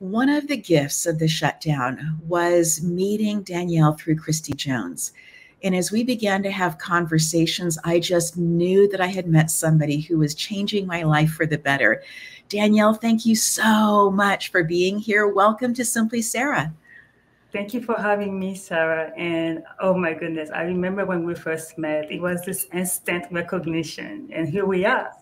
one of the gifts of the shutdown was meeting Danielle through Christy Jones. And as we began to have conversations, I just knew that I had met somebody who was changing my life for the better. Danielle, thank you so much for being here. Welcome to Simply Sarah. Thank you for having me, Sarah. And oh my goodness, I remember when we first met, it was this instant recognition, and here we are.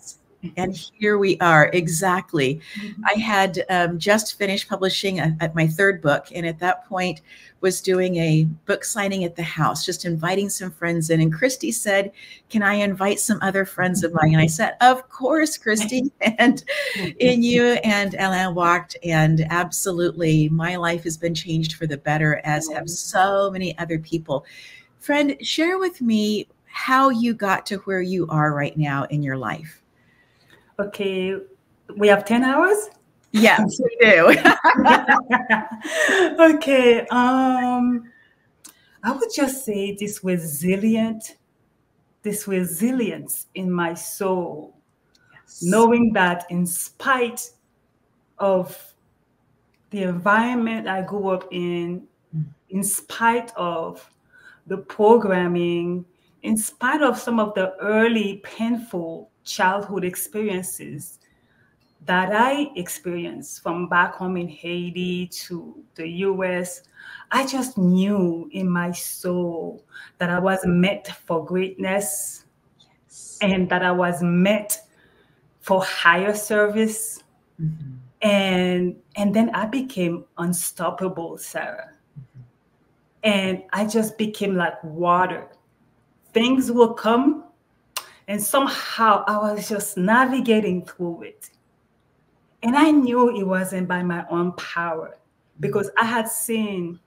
And here we are, exactly. Mm-hmm. I had um, just finished publishing a, a, my third book, and at that point was doing a book signing at the house, just inviting some friends in. And Christy said, "Can I invite some other friends of mine?" And I said, "Of course, Christy." and in you and Alain walked, and absolutely, my life has been changed for the better, as have so many other people. Friend, share with me how you got to where you are right now in your life. Okay, we have 10 hours? Yes, we do. okay. Um, I would just say this resilient, this resilience in my soul, yes. knowing that in spite of the environment I grew up in, mm. in spite of the programming, in spite of some of the early painful childhood experiences that I experienced from back home in Haiti to the US, I just knew in my soul that I was meant for greatness yes. and that I was meant for higher service. Mm-hmm. And and then I became unstoppable, Sarah. Mm-hmm. And I just became like water. Things will come and somehow I was just navigating through it. And I knew it wasn't by my own power because I had seen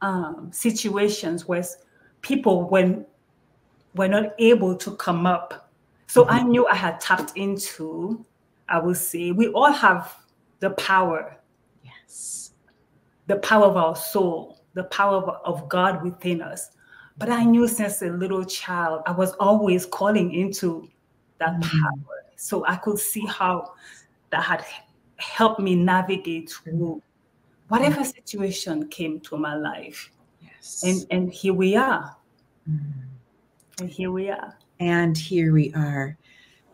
um, situations where people when were not able to come up. So mm-hmm. I knew I had tapped into, I will say, we all have the power. Yes. The power of our soul, the power of, of God within us. But I knew since a little child, I was always calling into that mm-hmm. power. So I could see how that had helped me navigate through whatever mm-hmm. situation came to my life. Yes. And and here we are. Mm-hmm. And here we are. And here we are.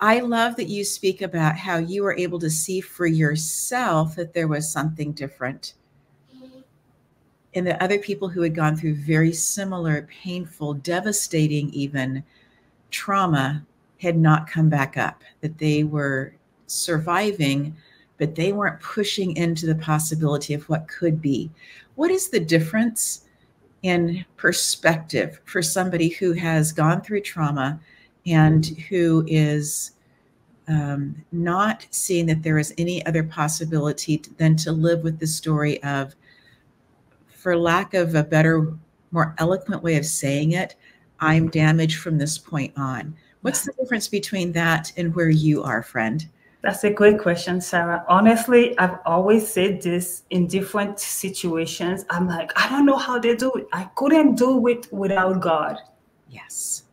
I love that you speak about how you were able to see for yourself that there was something different and the other people who had gone through very similar, painful, devastating, even trauma had not come back up, that they were surviving, but they weren't pushing into the possibility of what could be. What is the difference in perspective for somebody who has gone through trauma and who is um, not seeing that there is any other possibility than to live with the story of for lack of a better, more eloquent way of saying it, I'm damaged from this point on. What's the difference between that and where you are, friend? That's a great question, Sarah. Honestly, I've always said this in different situations. I'm like, I don't know how they do it. I couldn't do it without God. Yes.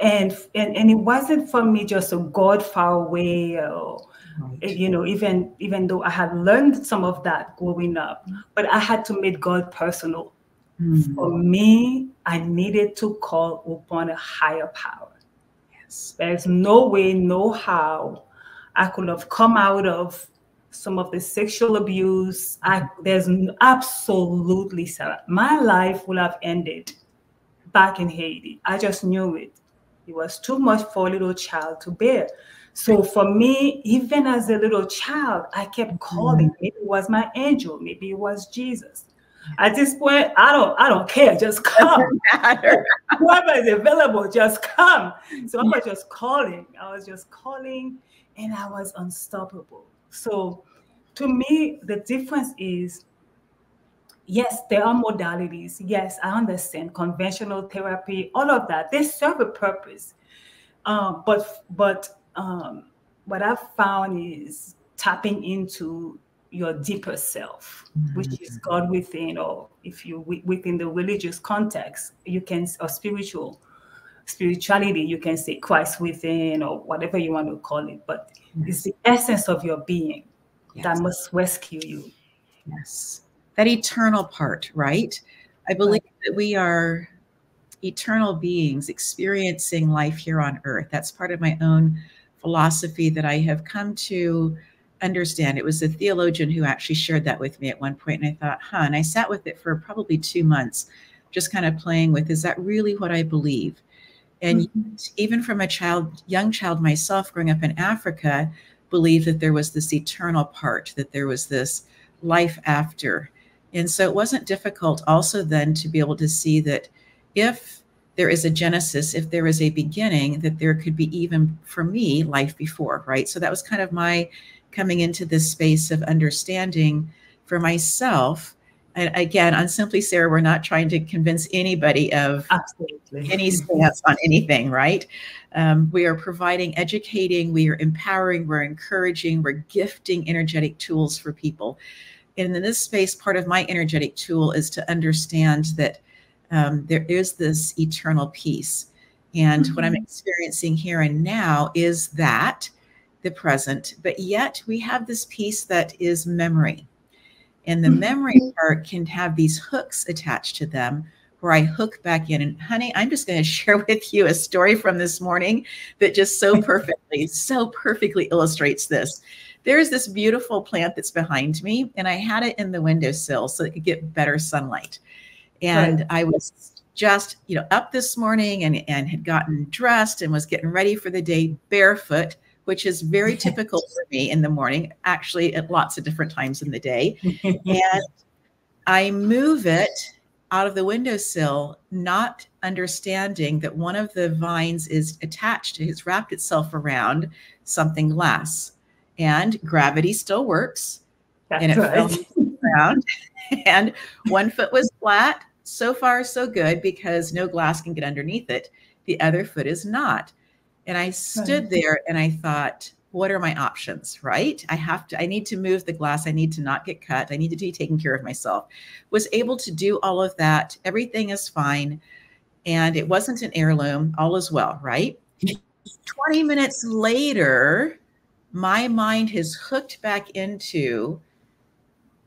And and, and it wasn't for me just a God far away or Right. You know, even even though I had learned some of that growing up, but I had to make God personal. Mm. For me, I needed to call upon a higher power. Yes. There's no way, no how I could have come out of some of the sexual abuse. I, there's absolutely, Sarah, my life would have ended back in Haiti. I just knew it. It was too much for a little child to bear. So for me, even as a little child, I kept calling. Mm-hmm. Maybe it was my angel, maybe it was Jesus. At this point, I don't, I don't care. Just come. Whoever is available, just come. So I was just calling. I was just calling, and I was unstoppable. So, to me, the difference is, yes, there are modalities. Yes, I understand conventional therapy, all of that. They serve a purpose. Um, but, but um, what I've found is tapping into your deeper self, mm-hmm. which is mm-hmm. God within, or if you within the religious context, you can or spiritual spirituality, you can say Christ within, or whatever you want to call it. But it's the essence of your being. yes. that must rescue you. Yes. That eternal part, right? I believe that we are eternal beings experiencing life here on earth. That's part of my own philosophy that I have come to understand. It was a theologian who actually shared that with me at one point, and I thought, huh. And I sat with it for probably two months, just kind of playing with, is that really what I believe? And mm-hmm. even from a child, young child myself, growing up in Africa, believed that there was this eternal part, that there was this life after. And so it wasn't difficult also then to be able to see that if there is a genesis, if there is a beginning, that there could be even for me life before, right? So that was kind of my coming into this space of understanding for myself. And again, on Simply Sarah, we're not trying to convince anybody of Absolutely. any stance on anything, right? Um, we are providing, educating, we are empowering, we're encouraging, we're gifting energetic tools for people. And in this space, part of my energetic tool is to understand that um, there is this eternal peace. And mm-hmm. what I'm mm-hmm. experiencing here and now is that the present, but yet we have this piece that is memory. And the mm-hmm. memory part can have these hooks attached to them where I hook back in. And honey, I'm just going to share with you a story from this morning that just so perfectly, so perfectly illustrates this. There's this beautiful plant that's behind me, and I had it in the windowsill so it could get better sunlight. And right. I was just, you know, up this morning and, and had gotten dressed and was getting ready for the day barefoot, which is very typical for me in the morning, actually at lots of different times in the day. and I move it out of the windowsill, not understanding that one of the vines is attached, it's wrapped itself around something glass. And gravity still works. That's and it right. fell ground. and one foot was flat, so far, so good because no glass can get underneath it. The other foot is not. And I stood there and I thought, what are my options? Right? I have to, I need to move the glass. I need to not get cut. I need to be taking care of myself. Was able to do all of that. Everything is fine. And it wasn't an heirloom. All is well, right? 20 minutes later, my mind has hooked back into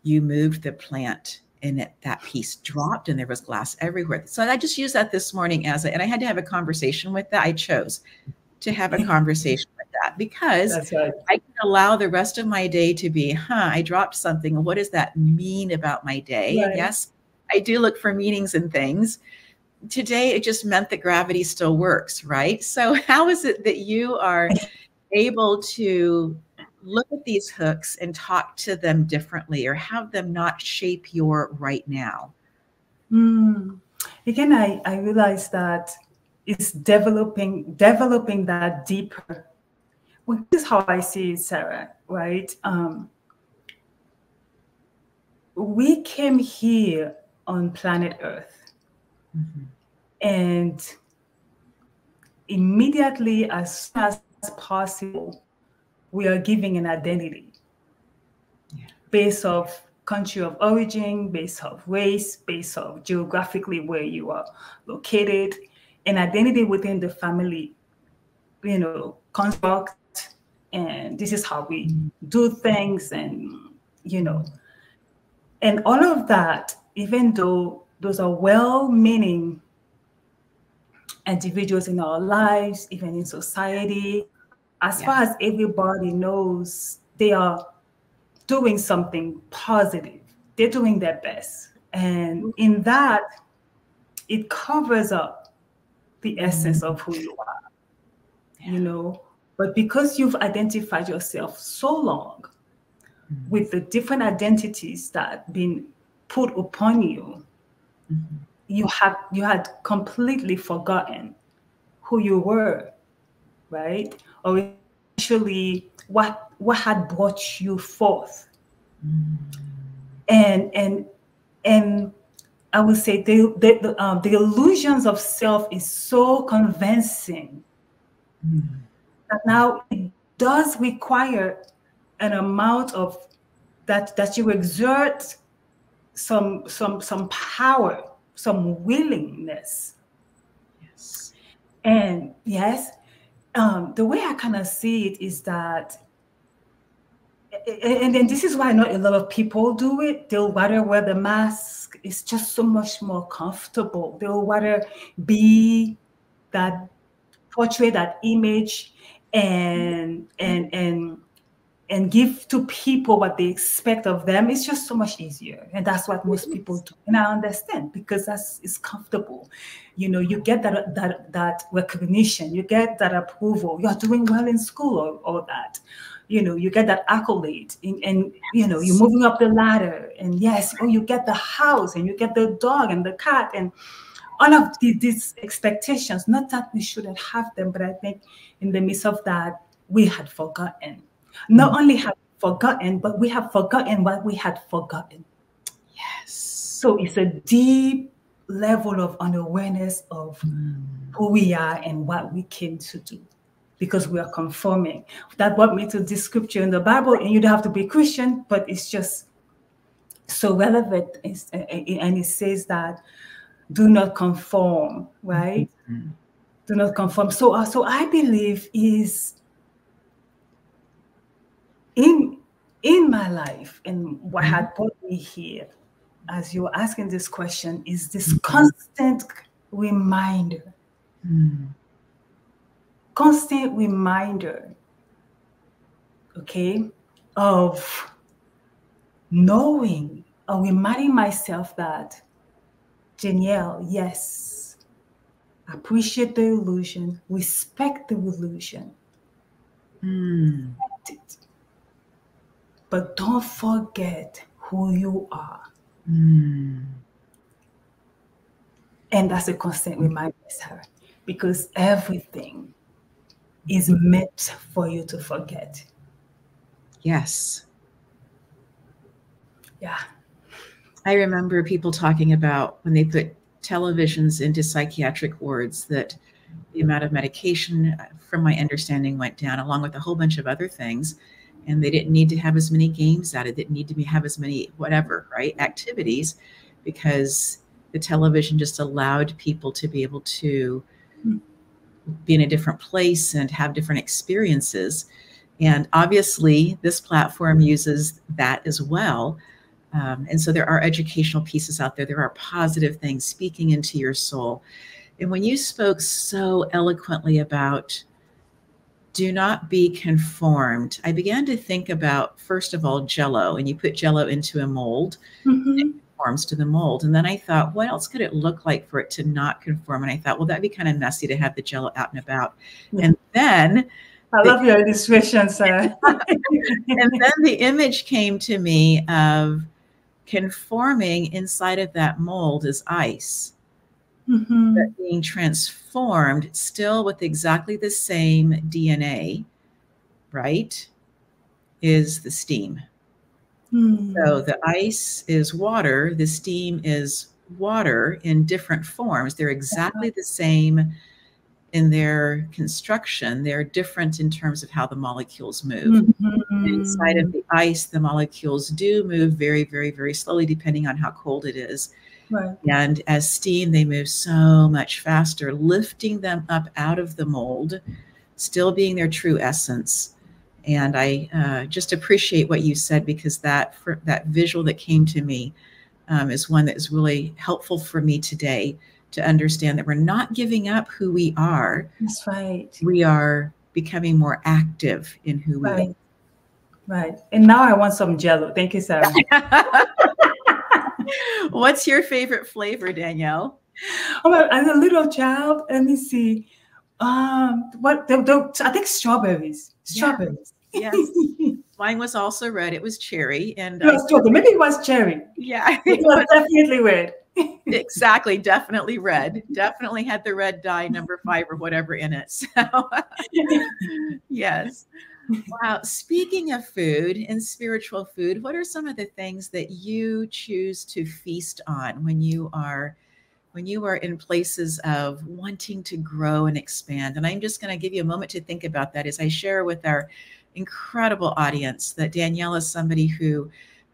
you moved the plant and it, that piece dropped and there was glass everywhere. So I just used that this morning as a, and I had to have a conversation with that. I chose to have a conversation with that because right. I can allow the rest of my day to be, huh, I dropped something. What does that mean about my day? Right. Yes, I do look for meanings and things. Today, it just meant that gravity still works, right? So, how is it that you are able to look at these hooks and talk to them differently or have them not shape your right now? Mm. Again, I, I realized that it's developing developing that deeper. Well, this is how I see it, Sarah, right? Um, we came here on planet Earth. Mm-hmm. And immediately, as soon as possible, we are giving an identity. Yeah. based of country of origin, based of race, based of geographically where you are located, an identity within the family, you know, construct, and this is how we do things, and you know, and all of that, even though those are well-meaning individuals in our lives, even in society, as yeah. far as everybody knows, they are doing something positive. They're doing their best. And mm-hmm. in that, it covers up the essence of who you are, yeah. you know. But because you've identified yourself so long mm-hmm. with the different identities that been put upon you, mm-hmm. you have you had completely forgotten who you were, right? Or actually what what had brought you forth and and and i would say the the, the, um, the illusions of self is so convincing mm. that now it does require an amount of that that you exert some some some power some willingness yes and yes um, the way I kind of see it is that and then this is why I know a lot of people do it. They'll rather wear the mask. It's just so much more comfortable. They'll rather be that portray that image and and and and give to people what they expect of them it's just so much easier. And that's what most people do. And i understand because that's it's comfortable. You know you get that that that recognition you get that approval. You're doing well in school or all that. You know you get that accolade and, and you know you're moving up the ladder. And yes oh you get the house and you get the dog and the cat and all of the, these expectations. Not that we shouldn't have them but i think in the midst of that we had forgotten not only have forgotten, but we have forgotten what we had forgotten. Yes. So it's a deep level of unawareness of mm. who we are and what we came to do because we are conforming. That brought me to this scripture in the Bible, and you don't have to be Christian, but it's just so relevant. and it says that do not conform, right? Mm-hmm. Do not conform. So, uh, so I believe is in in my life and what had mm-hmm. brought me here as you're asking this question is this mm-hmm. constant reminder mm. constant reminder okay of knowing or reminding myself that Danielle, yes, appreciate the illusion, respect the illusion. Mm. But don't forget who you are. Mm. And that's a constant reminder, Sarah, because everything is meant for you to forget. Yes. Yeah. I remember people talking about when they put televisions into psychiatric wards that the amount of medication, from my understanding, went down, along with a whole bunch of other things and they didn't need to have as many games out. It didn't need to be, have as many whatever right activities because the television just allowed people to be able to be in a different place and have different experiences. And obviously, this platform uses that as well. Um, and so there are educational pieces out there. There are positive things speaking into your soul. And when you spoke so eloquently about do not be conformed. I began to think about, first of all, jello, and you put jello into a mold, mm-hmm. it conforms to the mold. And then I thought, what else could it look like for it to not conform? And I thought, well, that'd be kind of messy to have the jello out and about. Mm-hmm. And then I love your illustration, Sarah. and then the image came to me of conforming inside of that mold is ice mm-hmm. that being transformed still with exactly the same DNA, right? Is the steam. Mm. So the ice is water, the steam is water in different forms. They're exactly the same in their construction. They're different in terms of how the molecules move. Mm-hmm. Inside of the ice, the molecules do move very, very, very slowly, depending on how cold it is. Right. And as steam, they move so much faster, lifting them up out of the mold, still being their true essence. And I uh, just appreciate what you said because that for, that visual that came to me um, is one that is really helpful for me today to understand that we're not giving up who we are. That's right. We are becoming more active in who right. we are. Right. And now I want some jello. Thank you, Sarah. What's your favorite flavor, Danielle? Oh, as a little child, let me see. Um, what the, the I think strawberries. Strawberries. Yeah. Yes. Mine was also red. It was cherry, and it was maybe it was cherry. Yeah, it was definitely red. exactly, definitely red. Definitely had the red dye number five or whatever in it. So, yes. Wow. Speaking of food and spiritual food, what are some of the things that you choose to feast on when you are when you are in places of wanting to grow and expand? And I'm just going to give you a moment to think about that as I share with our incredible audience that Danielle is somebody who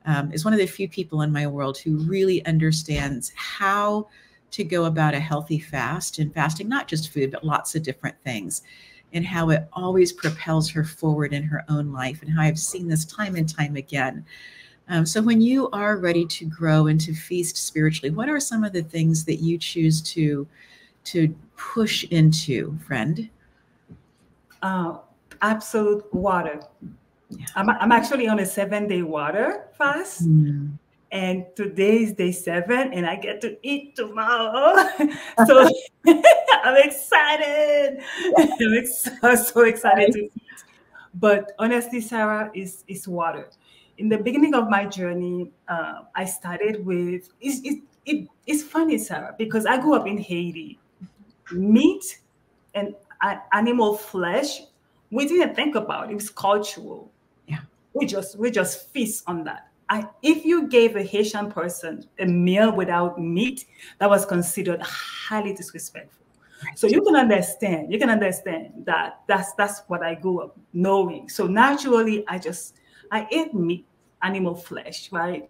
um, is one of the few people in my world who really understands how to go about a healthy fast and fasting, not just food, but lots of different things. And how it always propels her forward in her own life, and how I've seen this time and time again. Um, so, when you are ready to grow and to feast spiritually, what are some of the things that you choose to to push into, friend? Uh, absolute water. Yeah. I'm, I'm actually on a seven day water fast. Mm. And today is day seven, and I get to eat tomorrow. so I'm excited. I'm ex- so excited to eat. But honestly, Sarah, is is water. In the beginning of my journey, uh, I started with it's, it, it, it's funny, Sarah, because I grew up in Haiti. Meat and uh, animal flesh, we didn't think about it. It was cultural. Yeah, we just we just feast on that I, if you gave a Haitian person a meal without meat, that was considered highly disrespectful. Right. So you can understand, you can understand that that's that's what I grew up knowing. So naturally, I just I ate meat, animal flesh, right?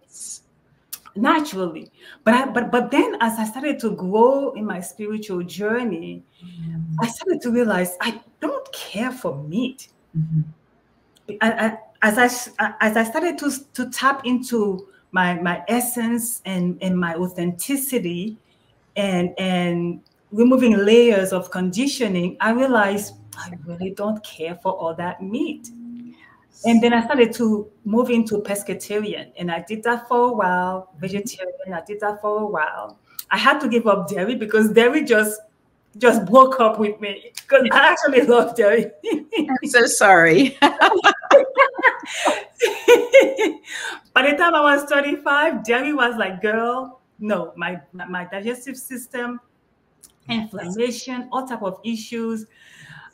Naturally, but I, but but then as I started to grow in my spiritual journey, mm-hmm. I started to realize I don't care for meat. Mm-hmm. I, I, as I as I started to to tap into my my essence and and my authenticity, and and removing layers of conditioning, I realized I really don't care for all that meat. And then I started to move into pescatarian, and I did that for a while. Mm-hmm. Vegetarian, I did that for a while. I had to give up dairy because dairy just just broke up with me because I actually love dairy. I'm so sorry. By the time I was 35, dairy was like, girl, no, my my digestive system, inflammation, all type of issues.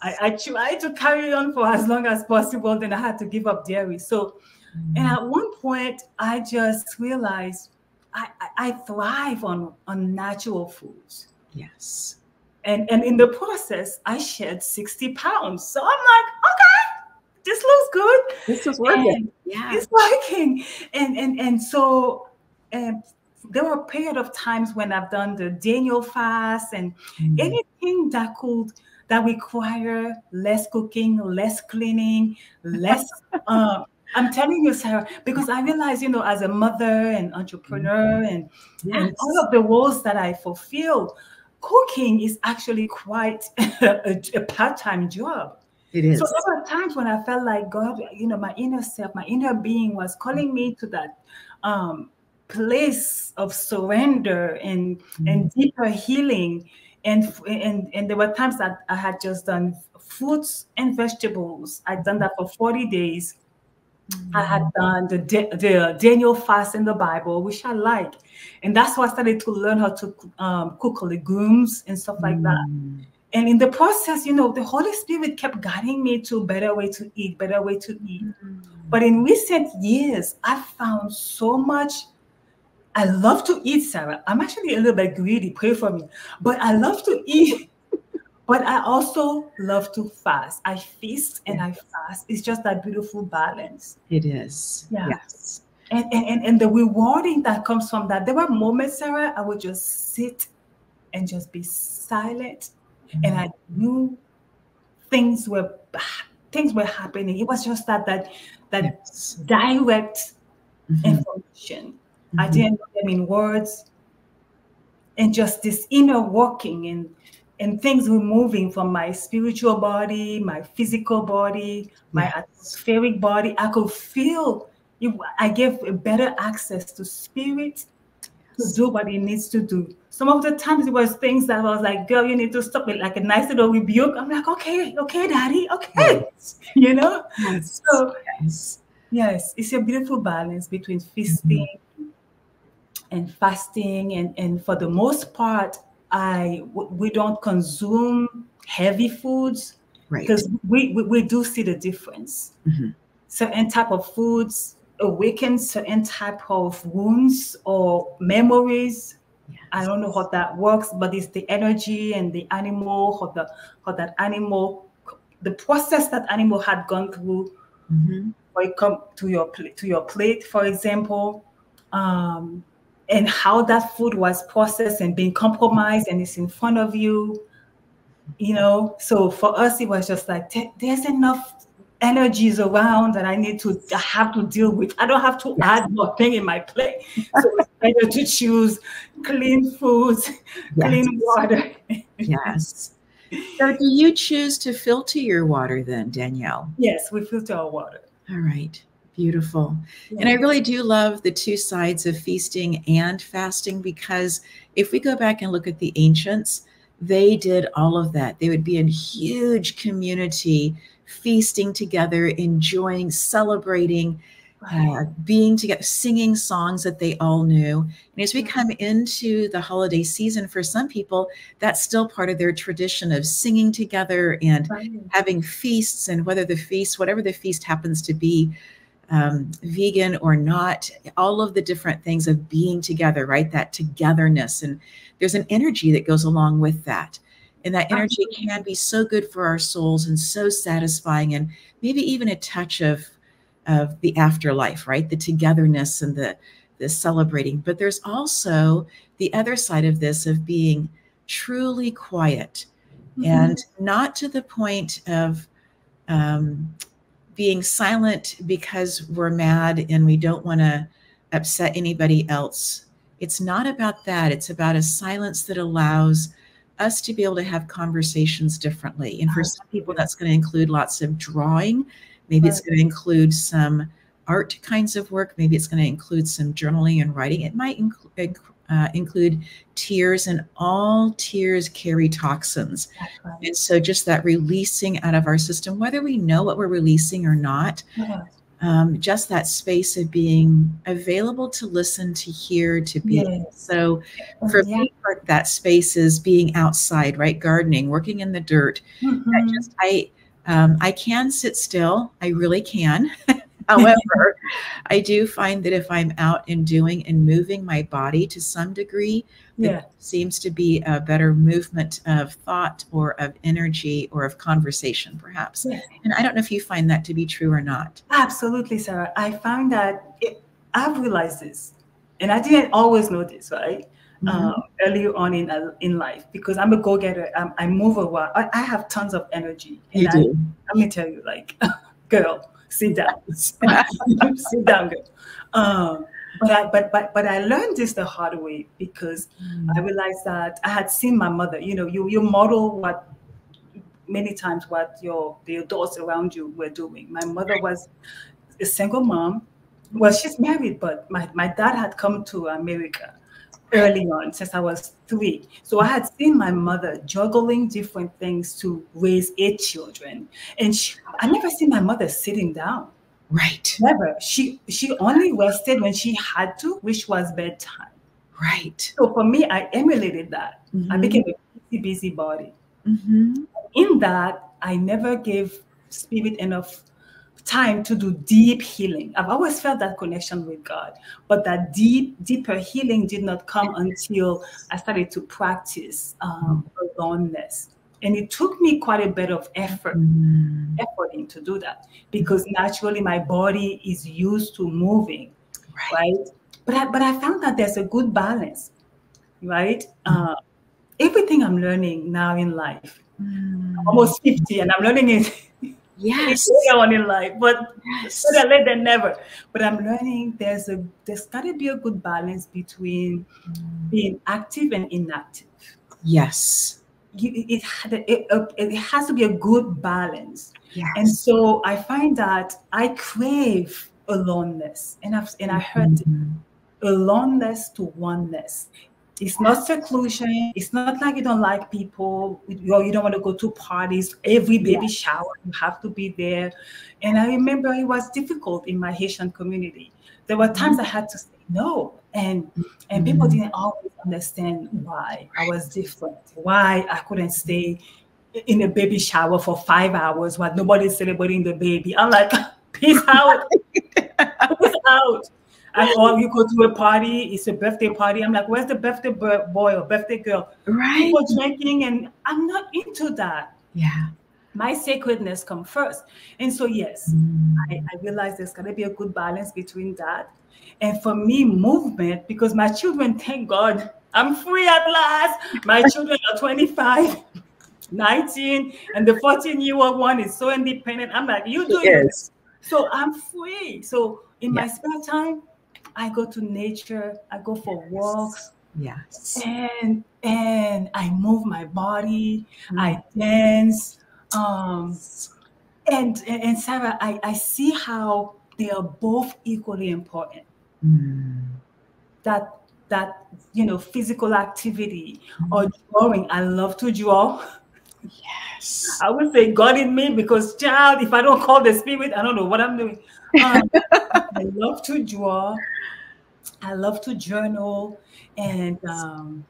I, I tried to carry on for as long as possible. Then I had to give up dairy. So, and at mm. one point, I just realized I, I, I thrive on on natural foods. Yes. And and in the process, I shed 60 pounds. So I'm like, okay, this looks good. This is working. yeah. It's working. And and and so and there were a period of times when I've done the Daniel fast and mm. anything that could that require less cooking, less cleaning, less uh, I'm telling you, Sarah, because I realize, you know, as a mother and entrepreneur and, yes. and all of the roles that I fulfill, cooking is actually quite a, a part-time job. It is. So there were times when I felt like God, you know, my inner self, my inner being was calling me to that um, place of surrender and mm-hmm. and deeper healing. And, and and there were times that I had just done fruits and vegetables. I'd done that for 40 days. Mm-hmm. I had done the, the Daniel fast in the Bible, which I like. And that's why I started to learn how to um, cook legumes and stuff like that. And in the process, you know, the Holy Spirit kept guiding me to a better way to eat, better way to eat. Mm. But in recent years, I found so much. I love to eat, Sarah. I'm actually a little bit greedy. Pray for me. But I love to eat. but I also love to fast. I feast and I fast. It's just that beautiful balance. It is. Yeah. Yes. And, and, and the rewarding that comes from that. There were moments, Sarah, I would just sit and just be silent and I knew things were things were happening. It was just that that that yes. direct mm-hmm. information. Mm-hmm. I didn't know them in words, and just this inner walking and and things were moving from my spiritual body, my physical body, my yes. atmospheric body. I could feel. It, I gave a better access to spirit to do what it needs to do. Some of the times it was things that I was like, girl, you need to stop it, like a nice little rebuke. I'm like, okay, okay, daddy, okay. Yes. You know? Yes. So yes. yes, it's a beautiful balance between feasting mm-hmm. and fasting. And, and for the most part, I we don't consume heavy foods right. because we, we, we do see the difference. Mm-hmm. Certain type of foods awaken certain type of wounds or memories. I don't know how that works, but it's the energy and the animal, how the how that animal, the process that animal had gone through. Mm-hmm. Or it come to your plate, to your plate, for example, um, and how that food was processed and being compromised, and it's in front of you. you know so for us it was just like there's enough energies around that i need to I have to deal with i don't have to yes. add more thing in my plate so it's better to choose clean foods yes. clean water yes so do you choose to filter your water then danielle yes we filter our water all right Beautiful. And I really do love the two sides of feasting and fasting because if we go back and look at the ancients, they did all of that. They would be in huge community, feasting together, enjoying, celebrating, uh, being together, singing songs that they all knew. And as we come into the holiday season, for some people, that's still part of their tradition of singing together and right. having feasts. And whether the feast, whatever the feast happens to be, um, vegan or not, all of the different things of being together, right? That togetherness. And there's an energy that goes along with that. And that energy can be so good for our souls and so satisfying, and maybe even a touch of of the afterlife, right? The togetherness and the the celebrating. But there's also the other side of this of being truly quiet mm-hmm. and not to the point of um, being silent because we're mad and we don't want to upset anybody else. It's not about that. It's about a silence that allows us to be able to have conversations differently. And for some people, that's going to include lots of drawing. Maybe it's going to include some art kinds of work. Maybe it's going to include some journaling and writing. It might inc- uh, include tears, and all tears carry toxins. Right. And so, just that releasing out of our system, whether we know what we're releasing or not, um, just that space of being available to listen, to hear, to be. Yes. So, for yeah. me, that space is being outside, right? Gardening, working in the dirt. Mm-hmm. I just, I, um, I can sit still. I really can. However, I do find that if I'm out and doing and moving my body to some degree, yeah. seems to be a better movement of thought or of energy or of conversation, perhaps. Yeah. And I don't know if you find that to be true or not. Absolutely, Sarah. I found that it, I've realized this, and I didn't always know this, right? Mm-hmm. Um, early on in uh, in life because I'm a go getter. I move a lot. I, I, have tons of energy. And you do. I, let me tell you, like, girl, sit down, sit down, girl. Um, but I but but but I learned this the hard way because mm. I realized that I had seen my mother. You know, you you model what many times what your the adults around you were doing. My mother was a single mom. Well, she's married, but my, my dad had come to America early on since I was three. So I had seen my mother juggling different things to raise eight children. And she, I never seen my mother sitting down. Right. Never. She she only rested when she had to, which was bedtime. Right. So for me, I emulated that. Mm-hmm. I became a busy, busy body. Mm-hmm. In that, I never gave spirit enough time to do deep healing. I've always felt that connection with God, but that deep, deeper healing did not come until I started to practice um, aloneness. And it took me quite a bit of effort, mm. efforting to do that because naturally my body is used to moving, right? right? But I, but I found that there's a good balance, right? Mm. Uh, everything I'm learning now in life, mm. almost 50, and I'm learning it Yes. on in life, but yes. better late than never. But I'm learning there's a there's got to be a good balance between being active and inactive. Yes. You, it, it, it, it has to be a good balance. Yes. And so I find that I crave aloneness, and I've and I heard mm-hmm. aloneness to oneness. It's not seclusion. It's not like you don't like people. You, you don't want to go to parties. Every baby shower, you have to be there. And I remember it was difficult in my Haitian community. There were times. I had to say no. And and people mm-hmm. didn't always understand why I was different, why I couldn't stay in a baby shower for five hours while nobody's celebrating the baby. I'm like, peace out. peace out. And or you go to a party, it's a birthday party. I'm like, where's the birthday boy or birthday girl? Right. People drinking, and I'm not into that. Yeah. My sacredness come first. And so, yes, mm. I, I realize there's going to be a good balance between that. And for me, movement, because my children, thank God, I'm free at last. My children are 25. 19, and the 14 year old one is so independent. I'm like, you do it. So I'm free. So in my spare time, I go to nature, I go for walks. Yes. And and I move my body, mm. I dance. Um and, and, Sarah, I, I see how they are both equally important. Mm. That that you know physical activity mm. or drawing. I love to draw. Yes. I would say God in me because child, if I don't call the spirit, I don't know what I'm doing. Um, I love to draw. I love to journal. And um,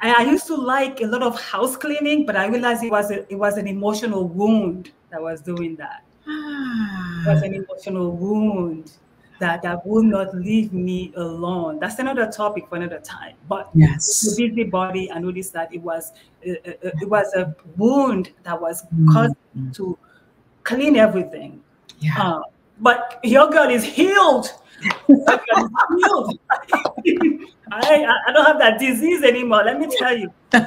I, used to like a lot of house cleaning, but I realized it was a, it was an emotional wound that was doing that. it was an emotional wound that that will not leave me alone. That's another topic for another time. But yes, the busy body, I noticed that it was uh, uh, uh it was a wound that was mm. caused to clean everything. Yeah. Uh, but your girl is healed. I, I don't have that disease anymore. Let me tell you. Uh,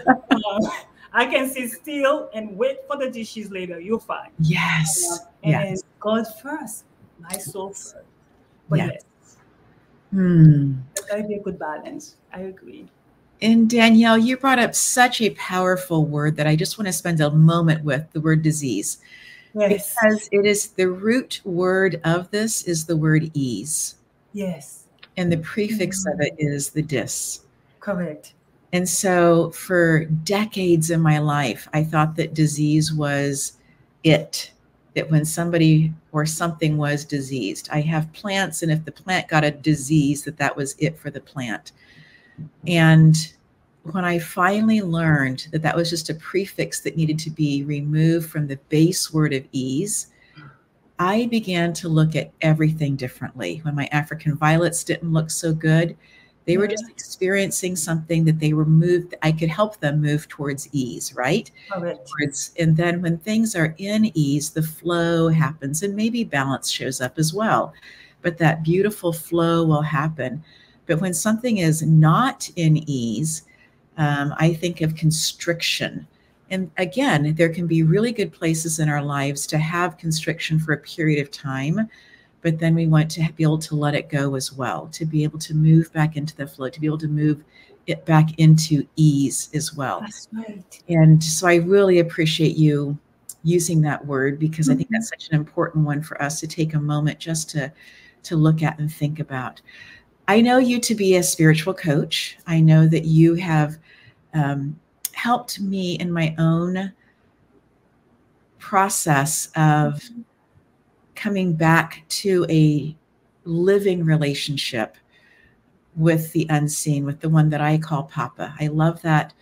I can sit still and wait for the dishes later. You're fine. Yes. And yes. God first, my soul first. But yes. yes. Hmm. That gotta be a good balance. I agree. And Danielle, you brought up such a powerful word that I just want to spend a moment with the word disease. Yes. Because it is the root word of this is the word ease. Yes. And the prefix mm-hmm. of it mm. the dis. Correct. And so for decades in my life, I thought that disease was it, that when somebody or something was diseased, I have plants, and if the plant got a disease, that that was it for the plant. And when I finally learned that that was just a prefix that needed to be removed from the base word of ease, I began to look at everything differently. When my African violets didn't look so good, they were just experiencing something that they were moved, I could help them move towards ease, right? Towards, and then when things are in ease, the flow happens and maybe balance shows up as well. But that beautiful flow will happen. But when something is not in ease, um, I think of constriction. And again, there can be really good places in our lives to have constriction for a period of time but then we want to be able to let it go as well, to be able to move back into the flow, to be able to move it back into ease as well. That's right. And so I really appreciate you using that word because mm-hmm. I think that's mm-hmm. such an important one for us to take a moment just to to look at and think about. I know you to be a spiritual coach. I know that you have um, helped me in my own process of coming back to a living relationship with the unseen, with the one that I call Papa. I love that.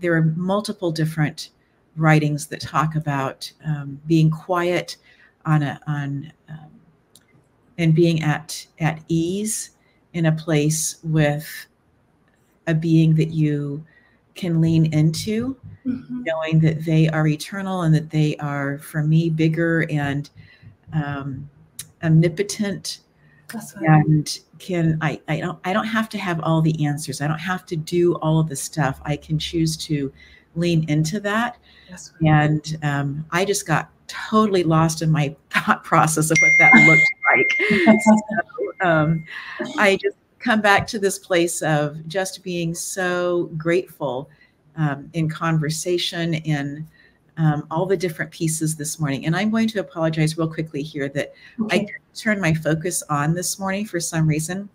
There are multiple different writings that talk about um, being quiet on a on um, and being at at ease in a place with a being that you can lean into, mm-hmm. knowing that they are eternal and that they are for me bigger and um, omnipotent and can I, I don't I don't have to have all the answers. I don't have to do all of the stuff. I can choose to lean into that. Right. And um, I just got totally lost in my thought process of what that looked like. so, um, I just come back to this place of just being so grateful um, in conversation in um, all the different pieces this morning. And I'm going to apologize real quickly here that okay. I turned my focus on this morning for some reason.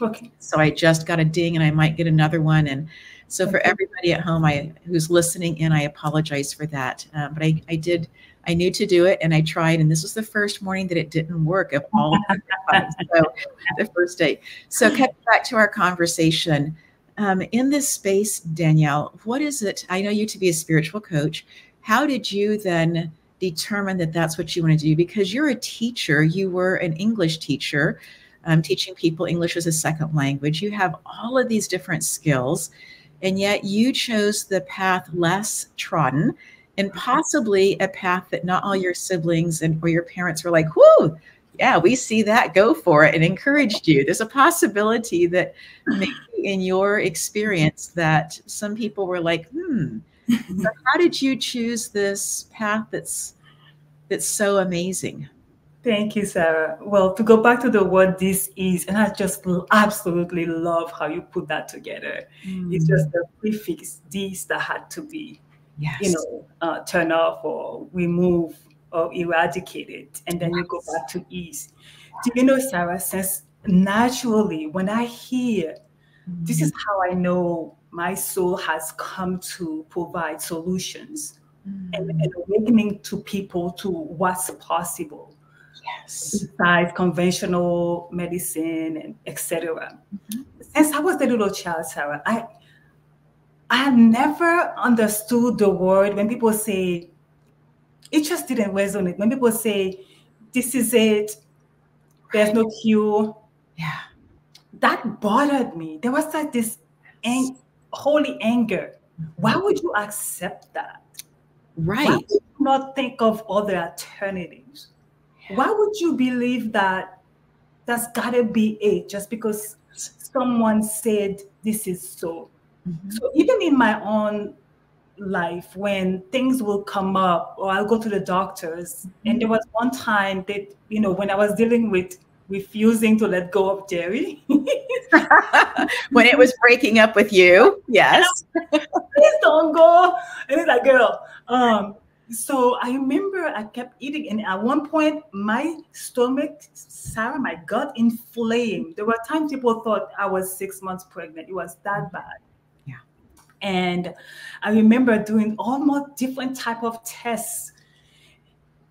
Okay. So I just got a ding and I might get another one. And so okay. for everybody at home I who's listening in, I apologize for that. Um, but I, I did, I knew to do it and I tried. And this was the first morning that it didn't work of all the so the first day. So coming back to our conversation. Um, in this space, Danielle, what is it? I know you to be a spiritual coach how did you then determine that that's what you want to do? Because you're a teacher, you were an English teacher, um, teaching people English as a second language. You have all of these different skills, and yet you chose the path less trodden and possibly a path that not all your siblings and or your parents were like, whoo, yeah, we see that, go for it, and encouraged you. There's a possibility that maybe in your experience that some people were like, hmm, so how did you choose this path that's that's so amazing? Thank you, Sarah. Well, to go back to the word this is, and I just absolutely love how you put that together. Mm. It's just the prefix this that had to be, yes. you know, uh, turn off or remove or eradicate it, And then yes. you go back to ease. Do you know, Sarah says naturally when I hear mm. this is how I know my soul has come to provide solutions mm. and, and awakening to people to what's possible yes. besides conventional medicine and etc. Mm-hmm. Since I was a little child, Sarah, I I have never understood the word when people say it just didn't resonate. When people say this is it, there's no cure. Yeah. That bothered me. There was like this ang- holy anger. Why mm-hmm. would you accept that? Right. Why would you not think of other alternatives? why would you believe that that's gotta be it just because someone said this is so mm-hmm. so even in my own life when things will come up or i'll go to the doctors mm-hmm. and there was one time that you know when i was dealing with refusing to let go of jerry when it was breaking up with you yes please don't go and it's like girl um so I remember I kept eating, and at one point, my stomach, Sarah, my gut inflamed. There were times people thought I was six months pregnant. It was that bad. And I remember doing almost different type of tests,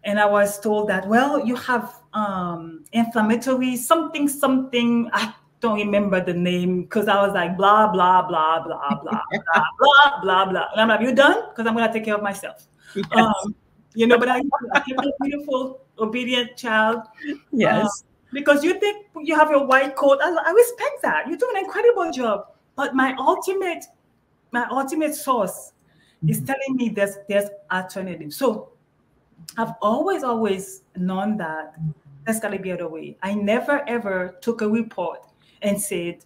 and I was told that well, you have um, inflammatory something something. I don't remember the name because I was like blah blah blah blah blah blah blah blah blah. And I'm like, you done? Because I'm gonna take care of myself. Yes. Um, you know, but I, I a beautiful, obedient child. Yes. Uh, because you think you have your white coat. I, I respect that. You do an incredible job. But my ultimate, my ultimate source mm-hmm. is telling me there's there's alternative. So I've always, always known that there's gotta be other way. I never ever took a report and said,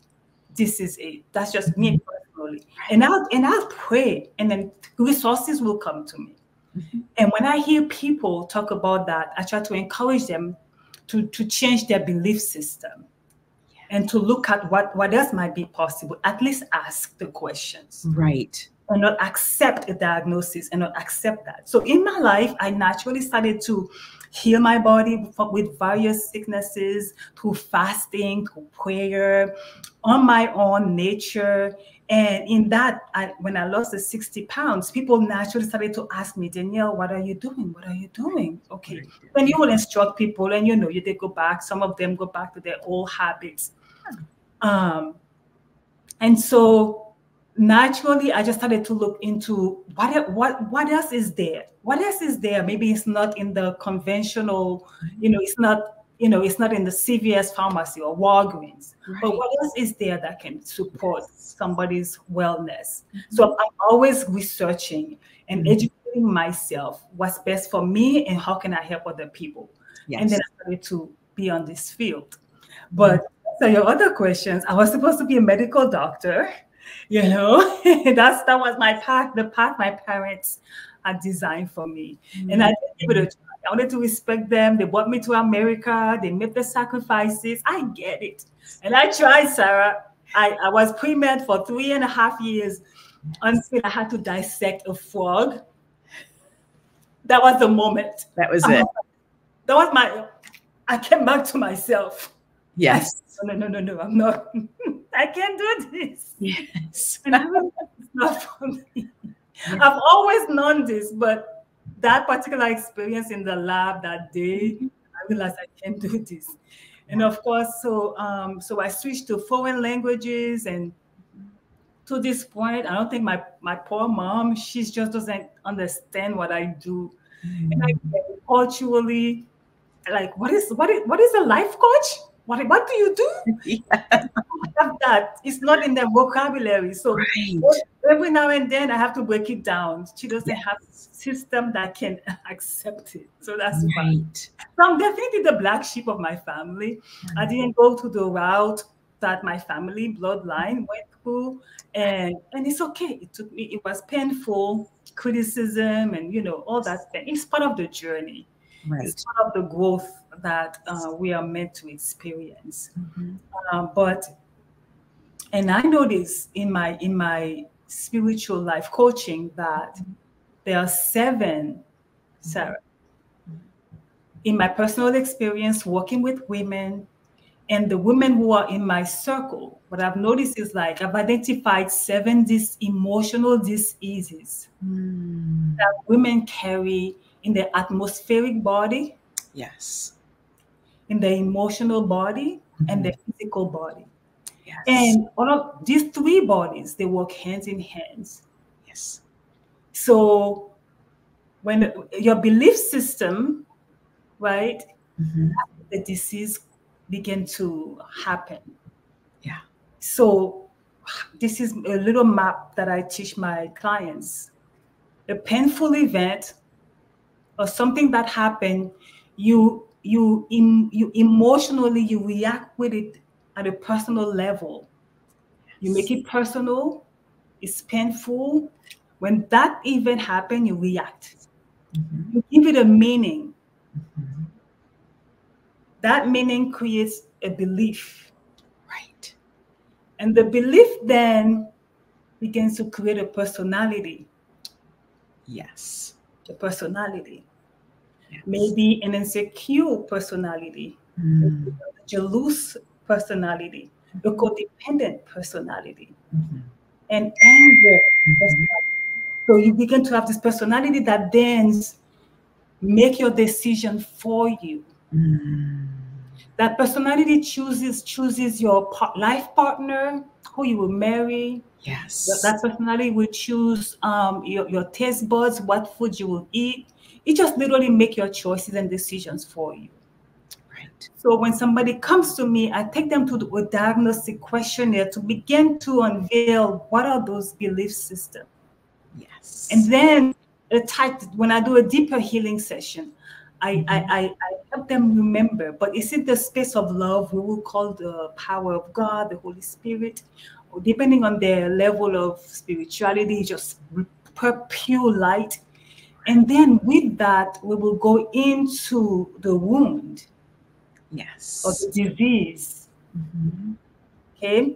this is it. That's just me mm-hmm. personally. And I'll and I'll pray, and then resources will come to me. Mm-hmm. And when I hear people talk about that, I try to encourage them to, to change their belief system. And to look at what, what else might be possible. At least ask the questions. Right. And not accept a diagnosis and not accept that. So in my life, I naturally started to heal my body with various sicknesses through fasting, through prayer, on my own nature and in that, I, when I lost the 60 pounds, people naturally started to ask me, Danielle, what are you doing? What are you doing? Okay. Then you will instruct people, and you know, you they go back. Some of them go back to their old habits. Um, and so naturally, I just started to look into what what what else is there? What else is there? Maybe it's not in the conventional, you know, it's not you know, it's not in the CVS pharmacy or Walgreens. Right. But what else is there that can support somebody's wellness? Mm-hmm. So I'm always researching and mm-hmm. educating myself what's best for me and how can I help other people. Yes. And then I started to be on this field. But mm-hmm. So your other questions, I was supposed to be a medical doctor, you know, that's that was my path, the path my parents had designed for me. Mm-hmm. And I didn't give it a I wanted to respect them. They brought me to America. They made the sacrifices. I get it. And I tried, Sarah. I, I was pre-med for three and a half years until I had to dissect a frog. That was the moment. That was it. That was my, I came back to myself. Yes. no, no, no, no, I'm not. I can't do this. Yes. And it's not for me. I've always known this, but that particular experience in the lab that day, mm-hmm. I realized I can't do this. And of course, so um, so I switched to foreign languages, and to this point, I don't think my my poor mom, she just doesn't understand what I do. Mm-hmm. And I culturally, like, what is what is what is a life coach? What, what do you do? Yeah. have that. It's not in their vocabulary. So right. every now and then I have to break it down. She doesn't have system that can accept it. So that's right. Fine. So I'm definitely the black sheep of my family. Mm-hmm. I didn't go to the route that my family bloodline went through, and and it's okay. It took me. It was painful, criticism, and you know all that. Thing. It's part of the journey. Right. It's part of the growth that uh, we are meant to experience. Mm-hmm. Uh, but and I notice in my in my spiritual life coaching that mm-hmm. there are seven, Sarah. In my personal experience working with women and the women who are in my circle, what I've noticed is like I've identified seven these emotional diseases mm. that women carry in their atmospheric body. Yes. In the emotional body mm-hmm. and the physical body. Yes. And all of these three bodies, they work hands in hands. Yes. So when your belief system, right, mm-hmm. the disease begin to happen. Yeah. So this is a little map that I teach my clients. A painful event or something that happened, you you in you emotionally you react with it at a personal level. You make it personal, it's painful. When that event happened, you react. Mm-hmm. You give it a meaning. Mm-hmm. That meaning creates a belief. Right. And the belief then begins to create a personality. Yes. A personality. Yes. Maybe an insecure personality, mm. a jealous personality, a codependent personality, mm-hmm. and anger mm-hmm. So you begin to have this personality that then make your decision for you. Mm. That personality chooses chooses your life partner, who you will marry. Yes. That, that personality will choose um, your, your taste buds, what food you will eat. It just literally make your choices and decisions for you. Right. So when somebody comes to me, I take them to the, a diagnostic questionnaire to begin to unveil what are those belief systems. Yes. And then a type when I do a deeper healing session, I, mm-hmm. I, I, I, help them remember. But is it the space of love we will call the power of God, the Holy Spirit, or depending on their level of spirituality, just pure light. And then with that, we will go into the wound yes. or the disease. Mm-hmm. okay?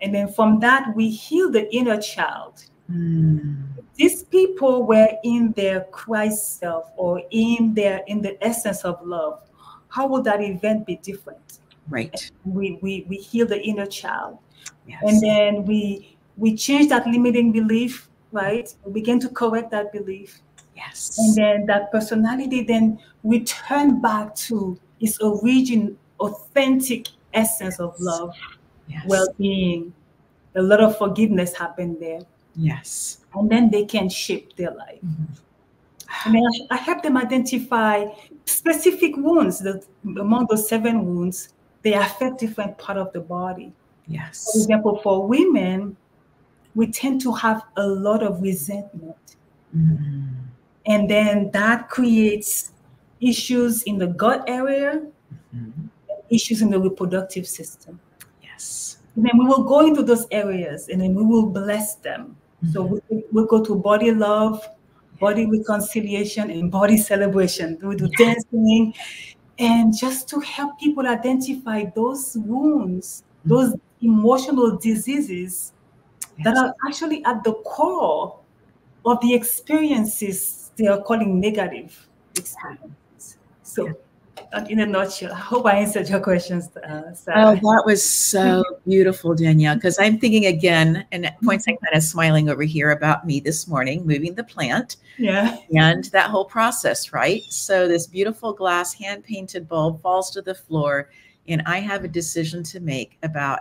And then from that we heal the inner child. Mm. these people were in their christ self or in their in the essence of love. How would that event be different? Right. We we, we heal the inner child. Yes. and then we we change that limiting belief right? We begin to correct that belief yes and then that personality then we turn back to its origin, authentic essence of love, yes. well-being. A lot of forgiveness happened there. Yes. And then they can shape their life. Mm-hmm. And then I, help them identify specific wounds. That among those seven wounds, they affect different part of the body. Yes. For example, for women, we tend to have a lot of resentment. Mm-hmm. And then that creates issues in the gut area, mm-hmm. issues in the reproductive system. Yes. And then we will go into those areas and then we will bless them. Mm-hmm. So we, we'll go to body love, body reconciliation, and body celebration. We do yes. dancing. And just to help people identify those wounds, mm-hmm. those emotional diseases yes. that are actually at the core of the experiences they are calling negative experience. So, in a nutshell, I hope I answered your questions. Uh, oh, that was so beautiful, Danielle. Because I'm thinking again, and at points I'm kind of smiling over here about me this morning, moving the plant. Yeah. And that whole process, right? So this beautiful glass hand painted bulb falls to the floor, and I have a decision to make about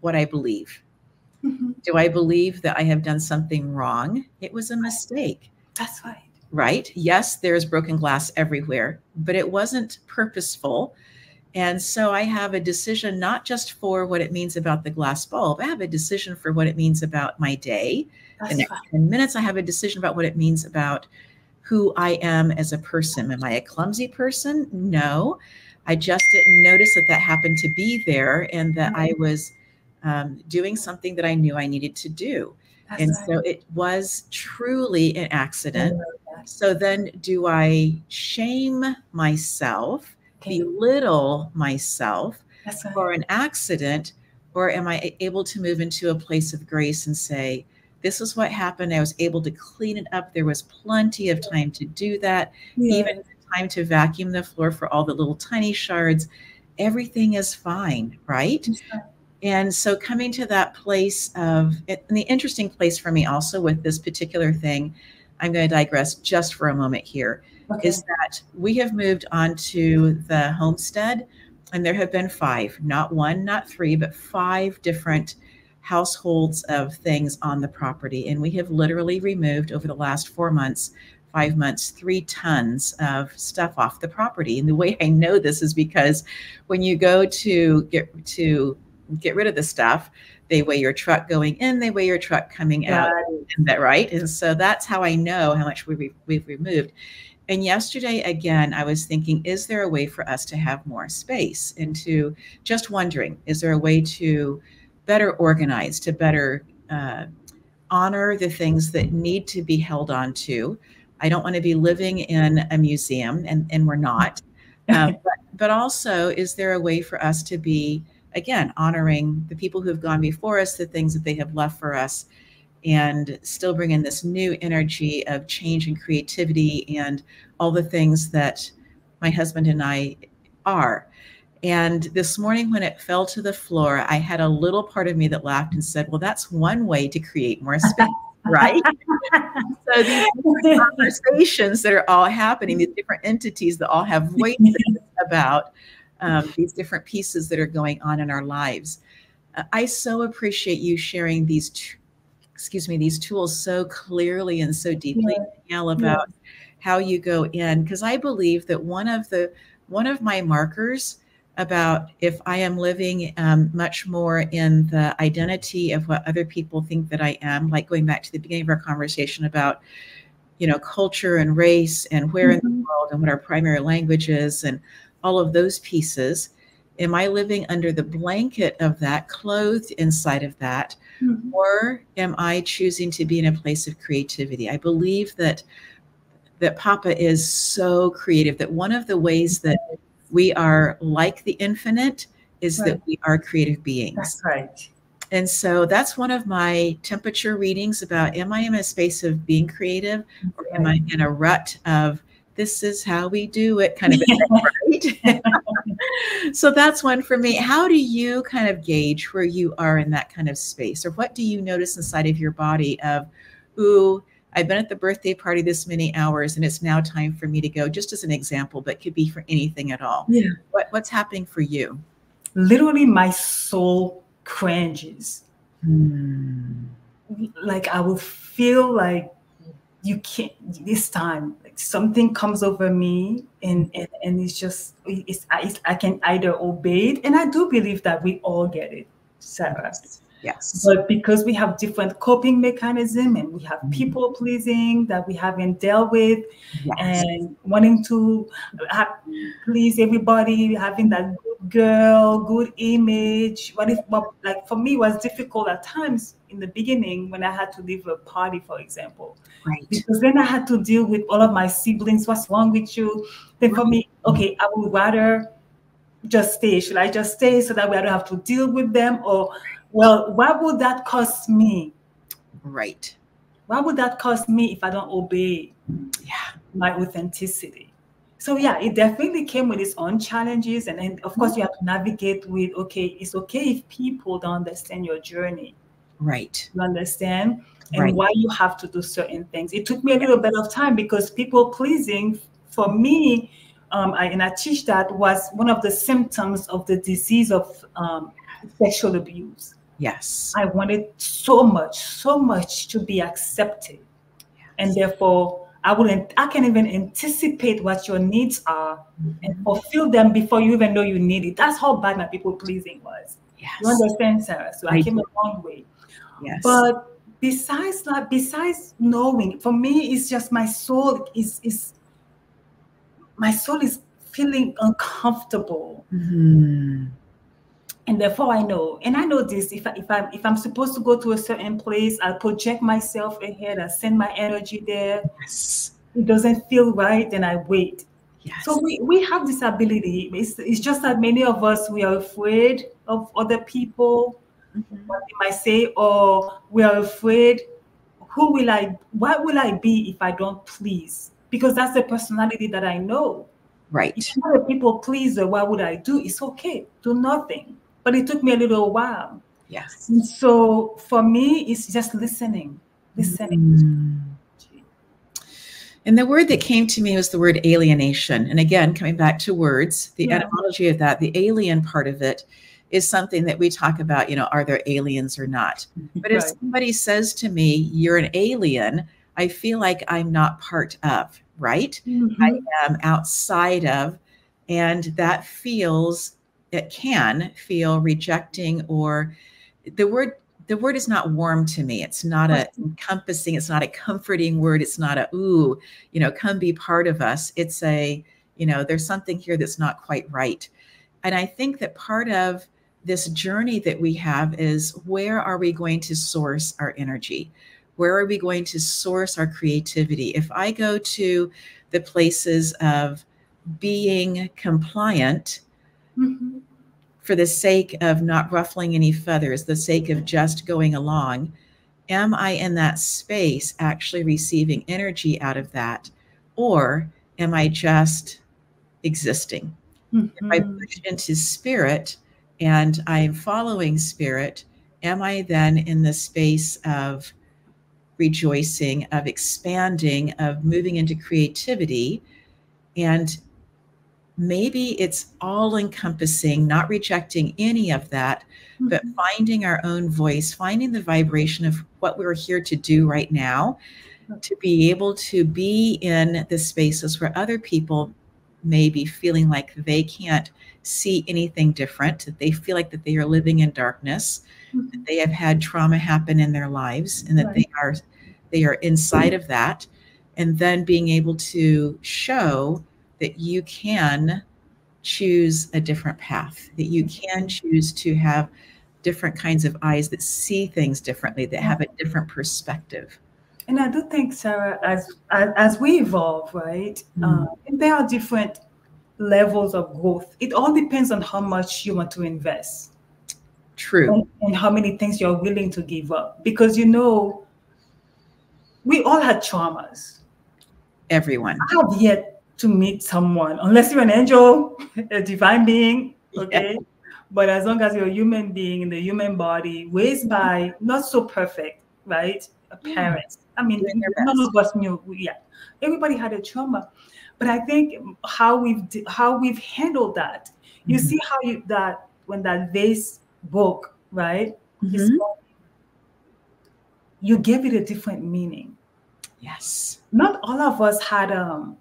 what I believe. Mm-hmm. Do I believe that I have done something wrong? It was a mistake. That's right right? Yes, there's broken glass everywhere, but it wasn't purposeful. And so I have a decision not just for what it means about the glass bulb, I have a decision for what it means about my day. That's the next fine. 10 minutes, I have a decision about what it means about who I am as a person. Am I a clumsy person? No. I just didn't notice that that happened to be there and that mm-hmm. I was um, doing something that I knew I needed to do. That's and right. so it was truly an accident. So then, do I shame myself, okay. belittle myself right. for an accident, or am I able to move into a place of grace and say, this is what happened. I was able to clean it up. There was plenty of time to do that, yeah. even time to vacuum the floor for all the little tiny shards. Everything is fine, right? And so coming to that place of, and the interesting place for me also with this particular thing, I'm going to digress just for a moment here, okay. is that we have moved on to the homestead, and there have been five, not one, not three, but five different households of things on the property. And we have literally removed over the last four months, five months, three tons of stuff off the property. And the way I know this is because when you go to get to get rid of the stuff, they weigh your truck going in, they weigh your truck coming out. Is that right? And so that's how I know how much we, we've removed. And yesterday, again, I was thinking, is there a way for us to have more space? And to just wondering, is there a way to better organize, to better uh, honor the things that need to be held on to? I don't want to be living in a museum, and, and we're not. Uh, but, but also, is there a way for us to be again, honoring the people who have gone before us, the things that they have left for us, and still bring in this new energy of change and creativity and all the things that my husband and I are. And this morning, when it fell to the floor, I had a little part of me that laughed and said, Well, that's one way to create more space. right? so these conversations that are all happening, these different entities that all have voices about um, these different pieces that are going on in our lives. Uh, I so appreciate you sharing these, t- excuse me, these tools so clearly and so deeply, yeah. about yeah. how you go in, because I believe that one of the one of my markers about if I am living um, much more in the identity of what other people think that I am, like going back to the beginning of our conversation about, you know, culture and race and where mm-hmm. in the mm-hmm. world and what our primary language is and all of those pieces? Am I living under the blanket of that, clothed inside of that? Mm-hmm. Or am I choosing to be in a place of creativity? I believe that that Papa is so creative that one of the ways that we are like the infinite is right. that we are creative beings. That's right. And so that's one of my temperature readings about am I in a space of being creative or am I in a rut of this is how we do it kind of right? So that's one for me. How do you kind of gauge where you are in that kind of space? Or what do you notice inside of your body of ooh i've been at the birthday party this many hours and it's now time for me to go just as an example but could be for anything at all. Yeah. what, what's happening for you? Literally my soul cringes. Hmm. like i will feel like you can't this time something comes over me and mm-hmm. and, and it's just it's, it's i can either obey it and i do believe that we all get it sarah yes but because we have different coping mechanism and we have mm-hmm. people pleasing that we haven't dealt with yes. and wanting to have, please everybody having that good girl good image what if what, like for me was difficult at times in the beginning when I had to leave a party, for example. Right. Because then I had to deal with all of my siblings. What's wrong with you? Then for me, okay, I would rather just stay. Should I just stay so that way I don't have to deal with them? Or, well, what would that cost me? Right. What would that cost me if I don't obey yeah. my authenticity? So yeah, it definitely came with its own challenges, and, and of course you have to navigate with okay, it's okay if people don't understand your journey. Right. You understand? And right. why you have to do certain things. It took me a little bit of time because people pleasing for me, um, I, and I teach that was one of the symptoms of the disease of um, sexual abuse. Yes. I wanted so much, so much to be accepted. Yes. And therefore, I wouldn't, I can even anticipate what your needs are mm-hmm. and fulfill them before you even know you need it. That's how bad my people pleasing was. Yes. You understand, Sarah? So I, I came do. a long way. Yes. But besides that, besides knowing, for me, it's just my soul is is my soul is feeling uncomfortable. Mm-hmm. And therefore I know, and I know this. If I, if I'm if I'm supposed to go to a certain place, I'll project myself ahead. I send my energy there. Yes. It doesn't feel right, then I wait. Yes. So we, we have this ability. It's, it's just that many of us we are afraid of other people, Mhm. what they might say, or we are afraid, who will I what will I be if I don't please? Because that's the personality that I know. Right. If I'm a people pleaser, what would I do? It's okay, do nothing. But it took me a little while. Yes. And so for me, it's just listening. Listening. Mm. And the word that came to me was the word alienation. And again, coming back to words, the Yeah. etymology of that, the alien part of it is something that we talk about, you know, are there aliens or not? But if somebody says to me, you're an alien, I feel like I'm not part of, right? Mhm. I am outside of, and that feels, it can feel rejecting or the word the word is not warm to me. It's not a encompassing, it's not a comforting word. It's not a ooh, you know, come be part of us. It's a, you know, there's something here that's not quite right. And I think that part of this journey that we have is where are we going to source our energy? Where are we going to source our creativity? If I go to the places of being compliant, Mhm. for the sake of not ruffling any feathers, the sake of just going along, am I in that space actually receiving energy out of that? Or am I just existing? If I Mhm. push into spirit and I am following spirit, am I then in the space of rejoicing, of expanding, of moving into creativity? And maybe it's all encompassing, not rejecting any of that, but Mhm. finding our own voice, finding the vibration of what we're here to do right now, to be able to be in the spaces where other people may be feeling like they can't see anything different, that they feel like that they are living in darkness, that they have had trauma happen in their lives and that Right. they are they are inside of that and then being able to show that you can choose a different path that you can choose to have different kinds of eyes that see things differently that have a different perspective And I do think, Sarah, as as, as we evolve, right, Mm. um, there are different levels of growth. It all depends on how much you want to invest true and, and how many things you're willing to give up. Because you know, we all had traumas. everyone I have yet to meet someone, unless you're an angel, a divine being, okay. But as long as you're a human being in the human body, raised by not so perfect, right? Yeah. Parents. I mean, none of us knew. Yeah, everybody had a trauma, but I think how we've how we've handled that. You Mhm. see how you that when that vase broke, right? Mhm. You gave it a different meaning yes not all of us had um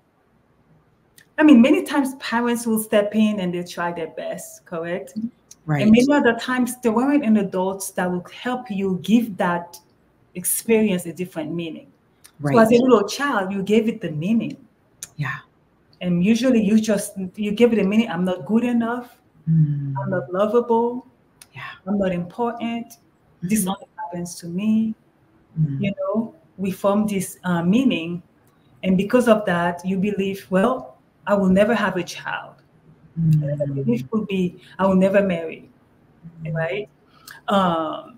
i mean many times parents will step in and they try their best correct? Right. and many other times there weren't an adults that will help you give that experience a different meaning. Right so as a little child you gave it the meaning. Yeah. And usually you just you give it a meaning i'm not good enough. Mm. i'm not lovable. Yeah. i'm not important. This Mhm. only happens to me. Mm. you know we form this uh, meaning. And because of that you believe well i will never have a child. Mm. belief could be i will never marry right? Um,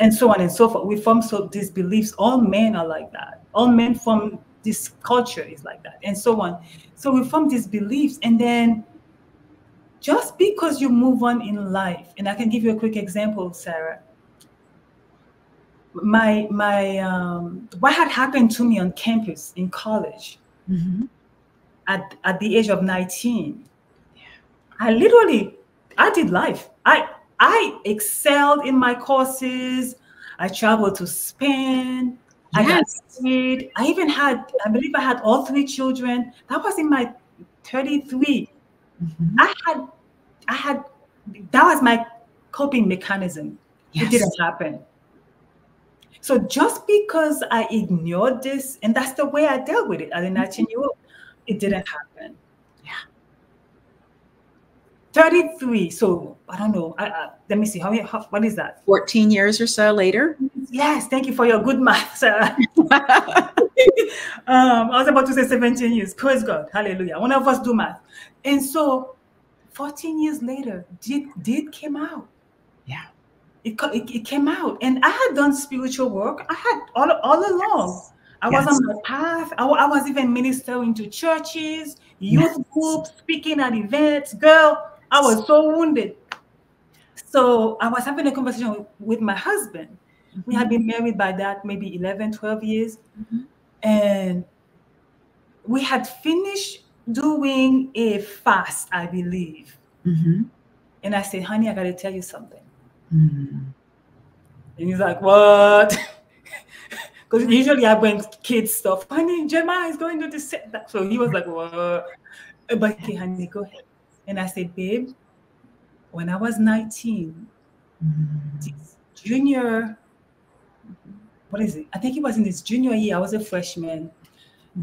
and so on and so forth. We form so these beliefs. All men are like that. All men from this culture is like that and so on. So we form these beliefs and then just because you move on in life and i can give you a quick example sarah. My my um, what had happened to me on campus in college Mhm. At, at the age of 19 i literally i did life. I i excelled in my courses. I traveled to spain. I got married. I even had i believe i had all three children. That was in my 33 Mhm. i had i had that was my coping mechanism. It didn't happen. So just because i ignored this and that's the way i dealt with it did not change you up it didn't happen Yeah. 33. So I don't know. I, I, let me see. How, how, what is that? 14 years or so later. Yes. Thank you for your good math, Sarah. um, I was about to say 17 years. Praise God. Hallelujah. One of us do math. And so 14 years later, did did came out. Yeah. It, it, it came out. And I had done spiritual work. I had all, all along. I yes. was on my path. I, I was even ministering to churches, youth yes. groups, speaking at events. Girl, I was so wounded. So I was having a conversation with, with my husband. Mm-hmm. We had been married by that maybe 11, 12 years. Mm-hmm. And we had finished doing a fast, I believe. Mm-hmm. And I said, honey, I got to tell you something. Mm-hmm. And he's like, what? Because usually I bring kids stuff. Honey, Jeremiah is going to this. Set. So he was like, what? But okay, honey, go ahead. And I said, babe, when I was 19, mm-hmm. junior, what is it? I think it was in his junior year. I was a freshman.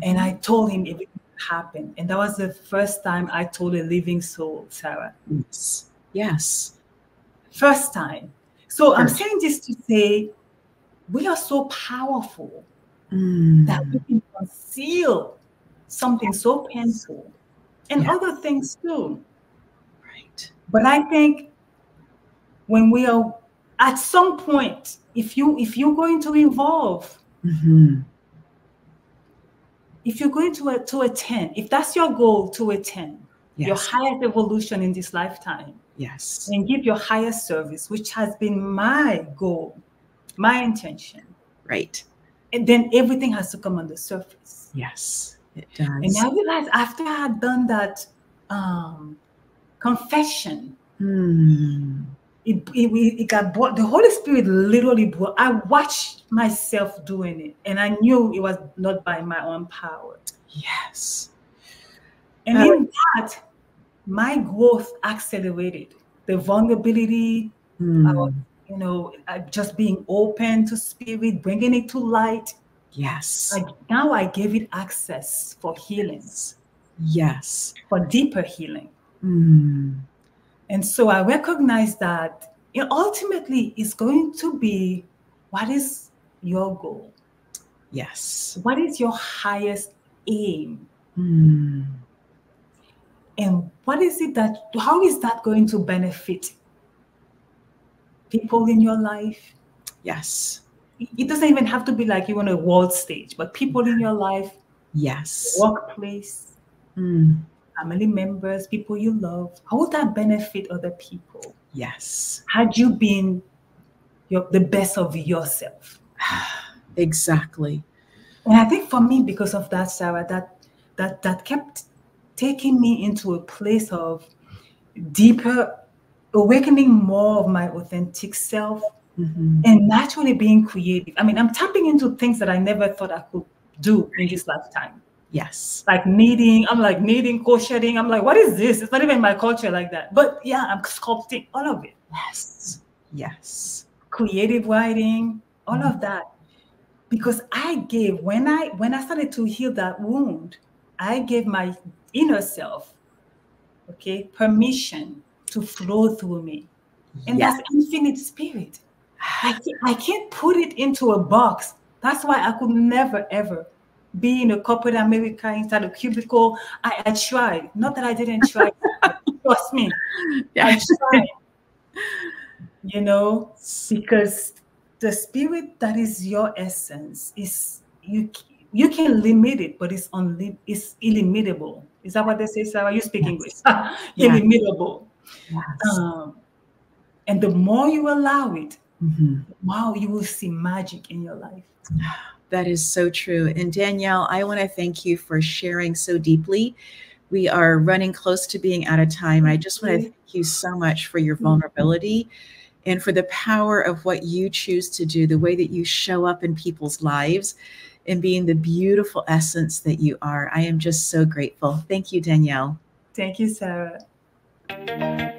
And I told him everything happened. And that was the first time I told a living soul, Sarah. Yes. Yes. First time. So i I'm saying this to say we are so powerful mm. that we can conceal something so painful and other things too. Right. But I think when we are at some point, if you if you're going to evolve, mm-hmm. if you're going to to attend, if that's your goal to attend yes. your highest evolution in this lifetime, yes, and give your highest service, which has been my goal, my intention, right, and then everything has to come on the surface. Yes. It does. And I realized after I had done that um, confession, mm. it, it, it got brought, the Holy Spirit literally brought, I watched myself doing it and I knew it was not by my own power. Yes. And uh, in that, my growth accelerated. The vulnerability, mm. uh, you know, just being open to spirit, bringing it to light, Yes. I, now I gave it access for healings. Yes. For deeper healing. Mm. And so I recognize that it ultimately is going to be what is your goal? Yes. What is your highest aim? Mm. And what is it that, how is that going to benefit people in your life? Yes it doesn't even have to be like you on a world stage, but people in your life, yes, workplace, mm. family members, people you love, how would that benefit other people? Yes. Had you been your, the best of yourself? exactly. And I think for me, because of that, Sarah, that that that kept taking me into a place of deeper awakening more of my authentic self mm-hmm. and naturally being creative. I mean, I'm tapping into things that I never thought I could do in this lifetime. Yes. Like knitting, I'm like knitting, crocheting. I'm like, what is this? It's not even my culture like that. But yeah, I'm sculpting all of it. Yes. Yes. Creative writing, all mm-hmm. of that. Because I gave when I when I started to heal that wound, I gave my inner self, okay, permission to flow through me. And yes. that's infinite spirit. I can't, I can't put it into a box. That's why I could never ever be in a corporate America inside a cubicle. I, I tried. Not that I didn't try. trust me. Yeah. I tried. You know, because the spirit that is your essence is you you can limit it, but it's unli- it's illimitable. Is that what they say, Sarah? You speak yes. English. illimitable. Yes. Um, and the more you allow it, mm-hmm. wow, you will see magic in your life. That is so true. And Danielle, I want to thank you for sharing so deeply. We are running close to being out of time. I just want to thank you so much for your vulnerability and for the power of what you choose to do, the way that you show up in people's lives and being the beautiful essence that you are. I am just so grateful. Thank you, Danielle. Thank you, Sarah. Thank you.